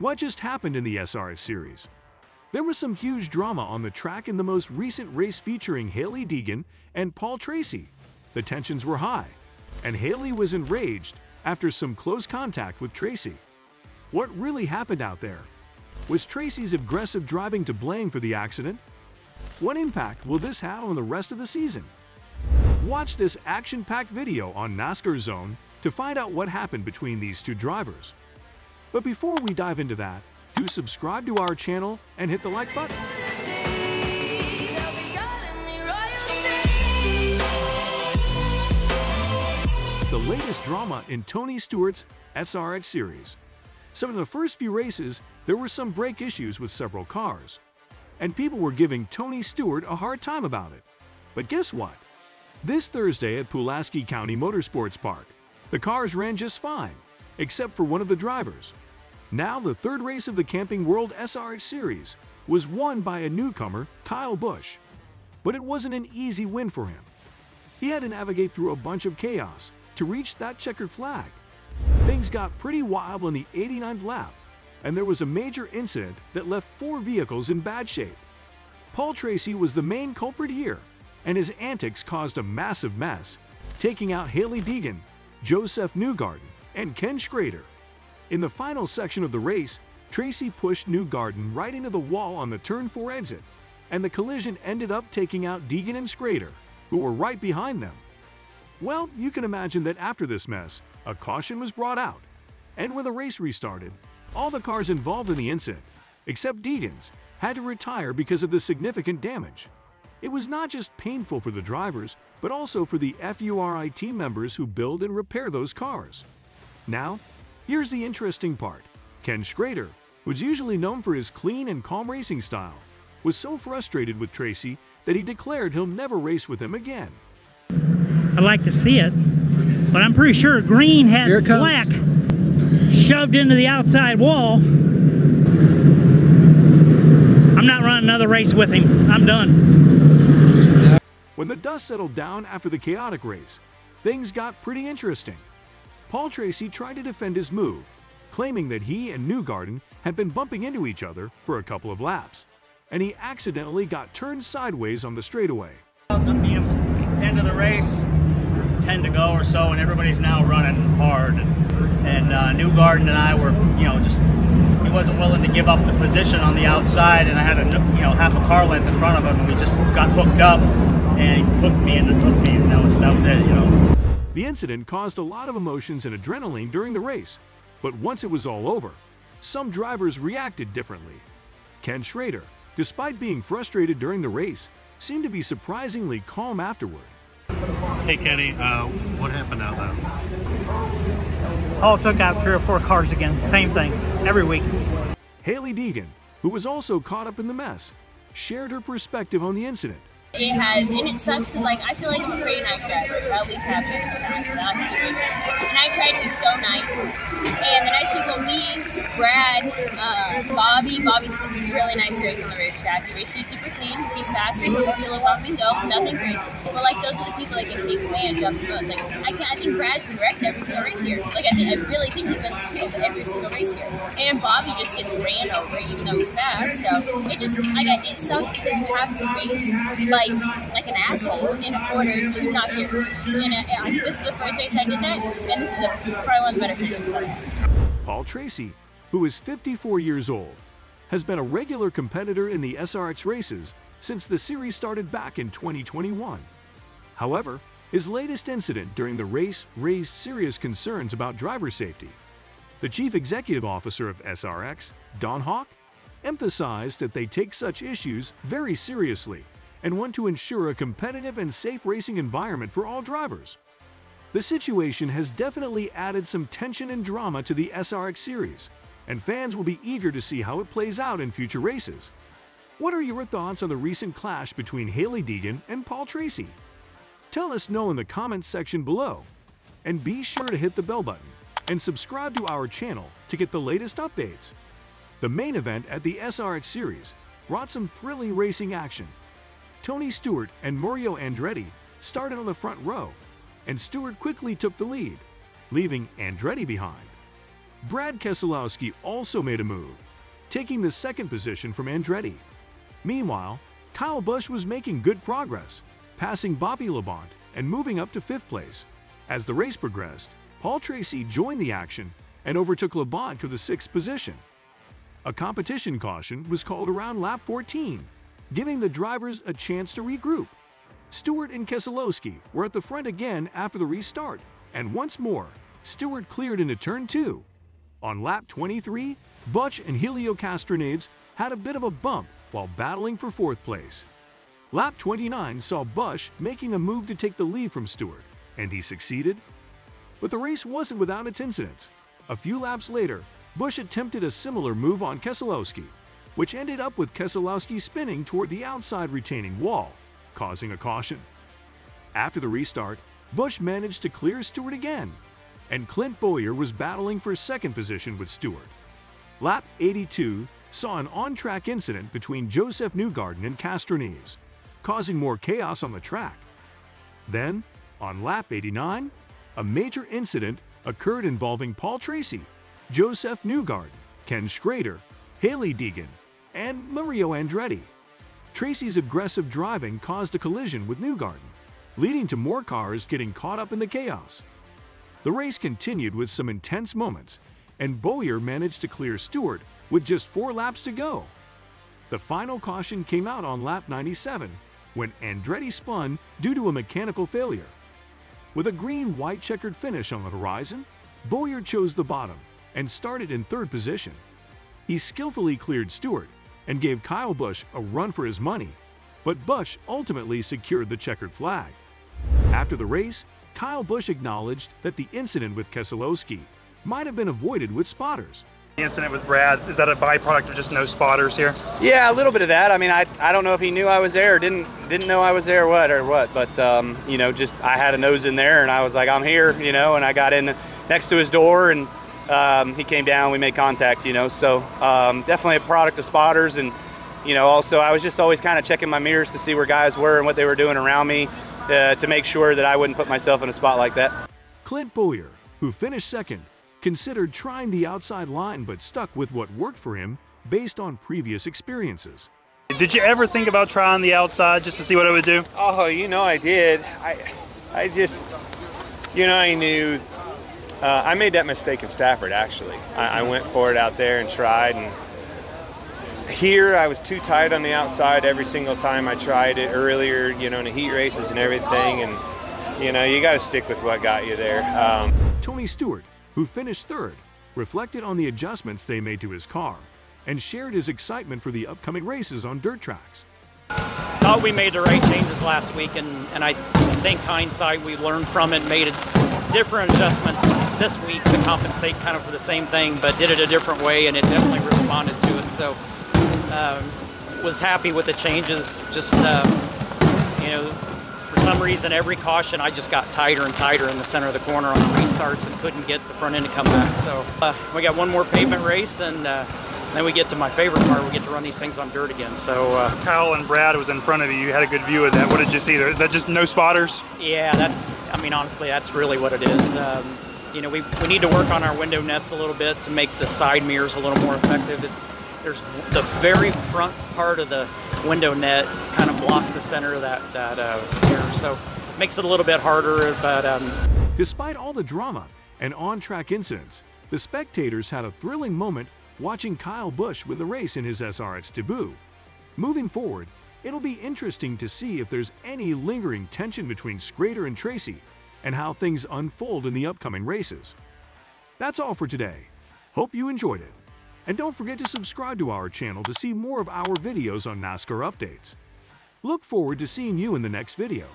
What just happened in the SRX series? There was some huge drama on the track in the most recent race featuring Hailie Deegan and Paul Tracy. The tensions were high, and Hailie was enraged after some close contact with Tracy. What really happened out there? Was Tracy's aggressive driving to blame for the accident? What impact will this have on the rest of the season? Watch this action-packed video on NASCAR Zone to find out what happened between these two drivers. But before we dive into that, do subscribe to our channel and hit the like button. The latest drama in Tony Stewart's SRX series. Some of the first few races, there were some brake issues with several cars, and people were giving Tony Stewart a hard time about it. But guess what? This Thursday at Pulaski County Motorsports Park, the cars ran just fine, except for one of the drivers. Now the third race of the Camping World SRX Series was won by a newcomer, Kyle Busch. But it wasn't an easy win for him. He had to navigate through a bunch of chaos to reach that checkered flag. Things got pretty wild on the 89th lap, and there was a major incident that left four vehicles in bad shape. Paul Tracy was the main culprit here, and his antics caused a massive mess, taking out Hailie Deegan, Josef Newgarden, and Ken Schrader. In the final section of the race, Tracy pushed Newgarden right into the wall on the turn 4 exit, and the collision ended up taking out Deegan and Schrader, who were right behind them. Well, you can imagine that after this mess, a caution was brought out, and when the race restarted, all the cars involved in the incident, except Deegan's, had to retire because of the significant damage. It was not just painful for the drivers, but also for the FURI team members who build and repair those cars. Now, Here's the interesting part. Ken Schrader, who's usually known for his clean and calm racing style, was so frustrated with Tracy that he declared he'll never race with him again. I'd like to see it, but I'm pretty sure green had black shoved into the outside wall. I'm not running another race with him. I'm done. When the dust settled down after the chaotic race, things got pretty interesting. Paul Tracy tried to defend his move, claiming that he and Newgarden had been bumping into each other for a couple of laps, and he accidentally got turned sideways on the straightaway. End of the race, 10 to go or so, and everybody's now running hard. And uh, Newgarden and I were, you know, just he wasn't willing to give up the position on the outside, and I had a, you know, half a car length in front of him, and we just got hooked up, and he hooked me and took me, and that was that was it, you know. The incident caused a lot of emotions and adrenaline during the race, but once it was all over, some drivers reacted differently. Ken Schrader, despite being frustrated during the race, seemed to be surprisingly calm afterward. Hey Kenny, uh, what happened out there? Paul took out three or four cars again. Same thing, every week. Hailie Deegan, who was also caught up in the mess, shared her perspective on the incident it has, and it sucks because like I feel like I'm a pretty nice driver, or at least have been past, the last two races. And I tried to be so nice. And the nice people, me, Brad, uh, Bobby, Bobby's really nice race on the racetrack. He races super clean, he's fast, he'll he'll pump and go, nothing crazy. But like those are the people that get taken advantage of the most. Like I can't. I think Brad's been wrecked every single race here. Like I think I really think he's been killed every single race here. And Bobby just gets ran over even though he's fast. So it just like it sucks because you have to race. Like, like like an asshole in order to not get. And uh, I, this is the first race I did that, and this is a, probably one better. Paul Tracy, who is 54 years old, has been a regular competitor in the SRX races since the series started back in 2021. However, his latest incident during the race raised serious concerns about driver safety. The chief executive officer of SRX, Don Hawk, emphasized that they take such issues very seriously and want to ensure a competitive and safe racing environment for all drivers. The situation has definitely added some tension and drama to the SRX series, and fans will be eager to see how it plays out in future races. What are your thoughts on the recent clash between Hailie Deegan and Paul Tracy? Tell us know in the comments section below, and be sure to hit the bell button and subscribe to our channel to get the latest updates. The main event at the SRX series brought some thrilling racing action Tony Stewart and Mario Andretti started on the front row, and Stewart quickly took the lead, leaving Andretti behind. Brad Keselowski also made a move, taking the second position from Andretti. Meanwhile, Kyle Busch was making good progress, passing Bobby Labonte and moving up to fifth place. As the race progressed, Paul Tracy joined the action and overtook Labonte to the sixth position. A competition caution was called around lap 14, giving the drivers a chance to regroup. Stewart and Keselowski were at the front again after the restart, and once more, Stewart cleared into turn 2. On lap 23, Busch and Helio Castroneves had a bit of a bump while battling for fourth place. Lap 29 saw Busch making a move to take the lead from Stewart, and he succeeded. But the race wasn't without its incidents. A few laps later, Busch attempted a similar move on Keselowski, which ended up with Keselowski spinning toward the outside retaining wall, causing a caution. After the restart, Busch managed to clear Stewart again, and Clint Bowyer was battling for second position with Stewart. Lap 82 saw an on-track incident between Josef Newgarden and Castroneves, causing more chaos on the track. Then, on lap 89, a major incident occurred involving Paul Tracy, Josef Newgarden, Ken Schrader, Hailie Deegan, and Mario Andretti. Tracy's aggressive driving caused a collision with Newgarden, leading to more cars getting caught up in the chaos. The race continued with some intense moments, and Bowyer managed to clear Stewart with just four laps to go. The final caution came out on lap 97 when Andretti spun due to a mechanical failure. With a green-white checkered finish on the horizon, Bowyer chose the bottom and started in third position. He skillfully cleared Stewart and gave Kyle Busch a run for his money, but Busch ultimately secured the checkered flag. After the race, Kyle Busch acknowledged that the incident with Keselowski might have been avoided with spotters, the incident with Brad, is that a byproduct of just no spotters here? Yeah, a little bit of that. I mean, I, I don't know if he knew I was there or didn't didn't know I was there or what or what, but um, you know, just I had a nose in there and I was like, I'm here, you know, and I got in next to his door and um, he came down, we made contact, you know, so um, definitely a product of spotters and you know, also I was just always kind of checking my mirrors to see where guys were and what they were doing around me uh, to make sure that I wouldn't put myself in a spot like that. Clint Bowyer, who finished second, considered trying the outside line but stuck with what worked for him based on previous experiences. Did you ever think about trying the outside just to see what it would do? Oh, you know I did. I, I just, you know, I knew. Uh, I made that mistake in Stafford. Actually, I, I went for it out there and tried, and here I was too tight on the outside every single time I tried it earlier. You know, in the heat races and everything, and you know, you got to stick with what got you there. Um, Tony Stewart who finished third, reflected on the adjustments they made to his car and shared his excitement for the upcoming races on dirt tracks. Thought we made the right changes last week, and, and I think hindsight we learned from it, made different adjustments this week to compensate kind of for the same thing, but did it a different way, and it definitely responded to it. So, um, was happy with the changes. Just uh, you know, for some reason, every caution, I just got tighter and tighter in the center of the corner on the restarts and couldn't get the front end to come back. So uh, we got one more pavement race, and uh, then we get to my favorite part. We get to run these things on dirt again. So uh, Kyle and Brad was in front of you. You had a good view of that. What did you see there? Is that just no spotters? Yeah, that's. I mean, honestly, that's really what it is. Um, you know, we, we need to work on our window nets a little bit to make the side mirrors a little more effective. It's there's the very front part of the window net kind of blocks the center of that that uh, mirror, so makes it a little bit harder. But um... despite all the drama and on-track incidents, the spectators had a thrilling moment watching Kyle Busch win the race in his SRX debut. Moving forward, it'll be interesting to see if there's any lingering tension between Schrader and Tracy and how things unfold in the upcoming races. That's all for today. Hope you enjoyed it. And don't forget to subscribe to our channel to see more of our videos on NASCAR updates. Look forward to seeing you in the next video.